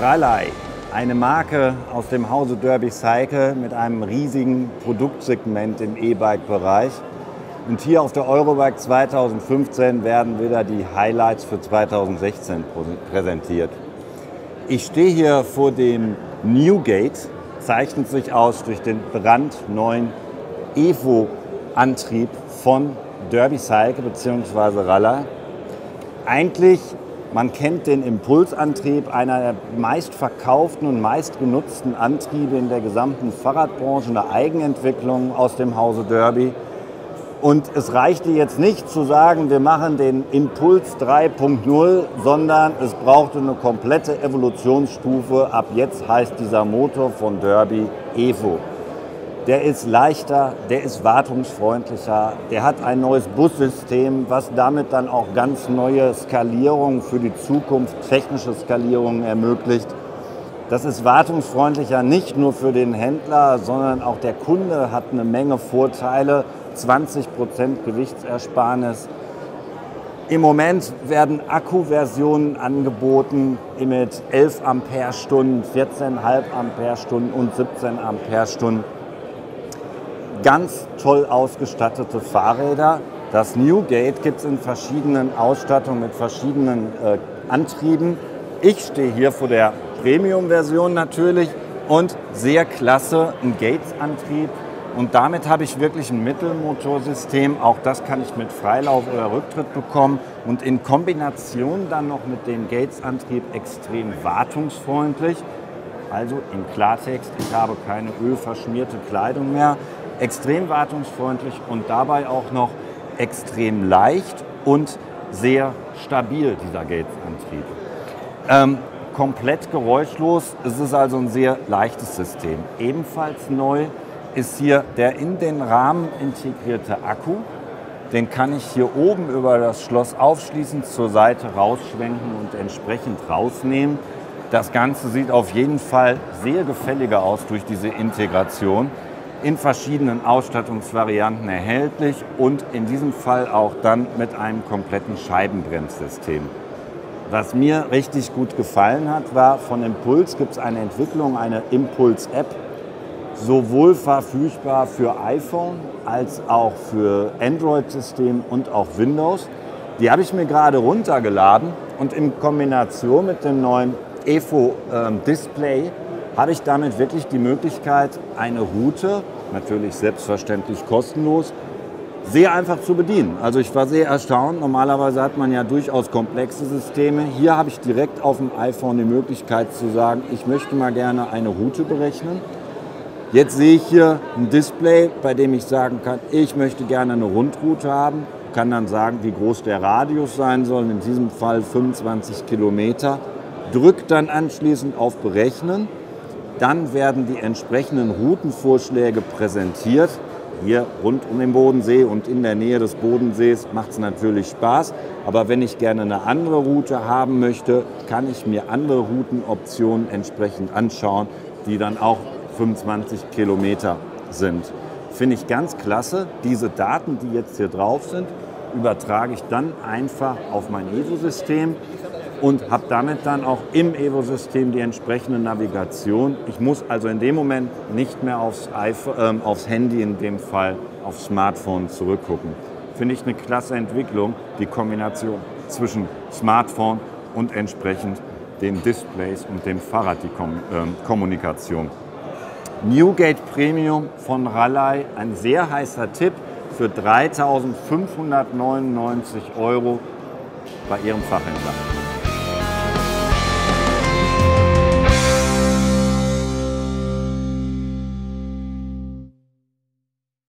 Raleigh, eine Marke aus dem Hause Derby Cycle mit einem riesigen Produktsegment im E-Bike-Bereich. Und hier auf der Eurobike 2015 werden wieder die Highlights für 2016 präsentiert. Ich stehe hier vor dem Newgate, zeichnet sich aus durch den brandneuen Evo-Antrieb von Derby Cycle bzw. Raleigh. Eigentlich man kennt den Impulsantrieb, einer der meistverkauften und meistgenutzten Antriebe in der gesamten Fahrradbranche, eine Eigenentwicklung aus dem Hause Derby. Und es reichte jetzt nicht zu sagen, wir machen den Impuls 3.0, sondern es brauchte eine komplette Evolutionsstufe. Ab jetzt heißt dieser Motor von Derby Evo der ist leichter, der ist wartungsfreundlicher, der hat ein neues Bussystem, was damit dann auch ganz neue Skalierungen für die Zukunft, technische Skalierungen ermöglicht. Das ist wartungsfreundlicher nicht nur für den Händler, sondern auch der Kunde hat eine Menge Vorteile. 20% Gewichtsersparnis. Im Moment werden Akkuversionen angeboten mit 11 Ampere-Stunden, 14,5 Ampere-Stunden und 17 Ampere-Stunden ganz toll ausgestattete Fahrräder. Das Newgate gibt es in verschiedenen Ausstattungen mit verschiedenen äh, Antrieben. Ich stehe hier vor der Premium-Version natürlich und sehr klasse, ein Gates-Antrieb. Und damit habe ich wirklich ein Mittelmotorsystem. Auch das kann ich mit Freilauf oder Rücktritt bekommen. Und in Kombination dann noch mit dem Gates-Antrieb extrem wartungsfreundlich. Also im Klartext, ich habe keine ölverschmierte Kleidung mehr extrem wartungsfreundlich und dabei auch noch extrem leicht und sehr stabil, dieser Gates-Antrieb. Ähm, komplett geräuschlos, es ist also ein sehr leichtes System. Ebenfalls neu ist hier der in den Rahmen integrierte Akku. Den kann ich hier oben über das Schloss aufschließen, zur Seite rausschwenken und entsprechend rausnehmen. Das Ganze sieht auf jeden Fall sehr gefälliger aus durch diese Integration in verschiedenen Ausstattungsvarianten erhältlich und in diesem Fall auch dann mit einem kompletten Scheibenbremssystem. Was mir richtig gut gefallen hat, war von Impuls gibt es eine Entwicklung, eine Impuls-App, sowohl verfügbar für iPhone als auch für Android-System und auch Windows. Die habe ich mir gerade runtergeladen und in Kombination mit dem neuen EFO ähm, habe ich damit wirklich die Möglichkeit, eine Route, natürlich selbstverständlich kostenlos, sehr einfach zu bedienen. Also ich war sehr erstaunt. Normalerweise hat man ja durchaus komplexe Systeme. Hier habe ich direkt auf dem iPhone die Möglichkeit zu sagen, ich möchte mal gerne eine Route berechnen. Jetzt sehe ich hier ein Display, bei dem ich sagen kann, ich möchte gerne eine Rundroute haben. Kann dann sagen, wie groß der Radius sein soll, in diesem Fall 25 Kilometer. Drückt dann anschließend auf Berechnen dann werden die entsprechenden Routenvorschläge präsentiert. Hier rund um den Bodensee und in der Nähe des Bodensees macht es natürlich Spaß. Aber wenn ich gerne eine andere Route haben möchte, kann ich mir andere Routenoptionen entsprechend anschauen, die dann auch 25 Kilometer sind. Finde ich ganz klasse. Diese Daten, die jetzt hier drauf sind, übertrage ich dann einfach auf mein ESO-System und habe damit dann auch im Evo-System die entsprechende Navigation. Ich muss also in dem Moment nicht mehr aufs, iPhone, äh, aufs Handy, in dem Fall aufs Smartphone zurückgucken. Finde ich eine klasse Entwicklung, die Kombination zwischen Smartphone und entsprechend den Displays und dem Fahrrad die Kom äh, Kommunikation. Newgate Premium von Raleigh, ein sehr heißer Tipp für 3.599 Euro bei Ihrem Fachhändler.